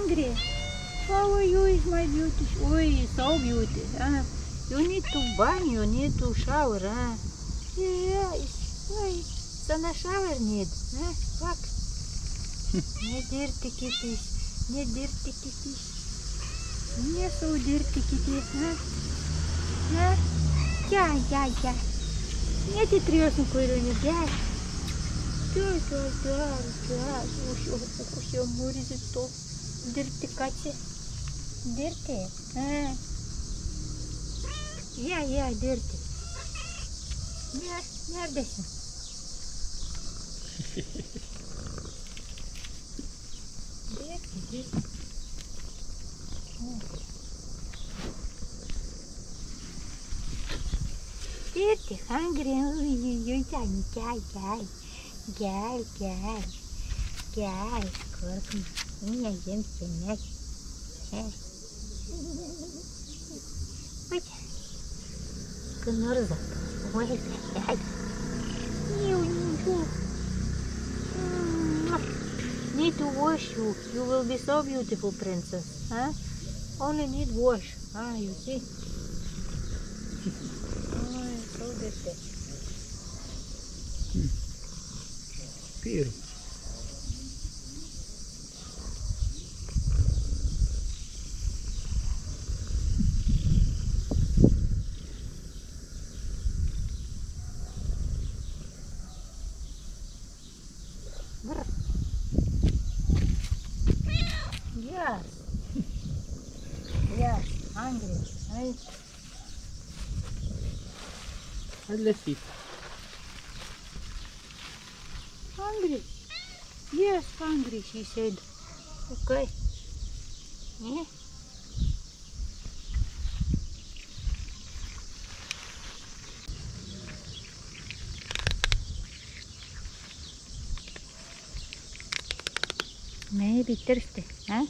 hungry. How are you, my beauty? Oi, so beauty. Huh? You need to bath, you need to shower. Huh? Yeah, oi, sana shower need. Huh? Look. Не dirty kitties. Не dirty kitties. Не so dirty kitties. Huh? Huh? Yeah, yeah, yeah. Не triosul cu ironie. Yeah. Да, да, да, да. Уși, uși, eu muri de tot. Dirty kaçı. Dirty. Дырты качи. Дырты? А. Я, я, дырты. Я, neredesin? Dırtı, dırtı. Dırtı, hungry. Gel, gel. Gel, gel. Gel, korkma. Niye yemesinler? He. Hadi. Kınıyoruz artık. Vay Need to wash you. You will be so beautiful, princess. Huh? Only need wash. Ah, you see? oh, so good. Beautiful. hungry, right? But let's eat. Hungry. Yes, hungry, she said. Okay. Yeah. Maybe thirsty, huh?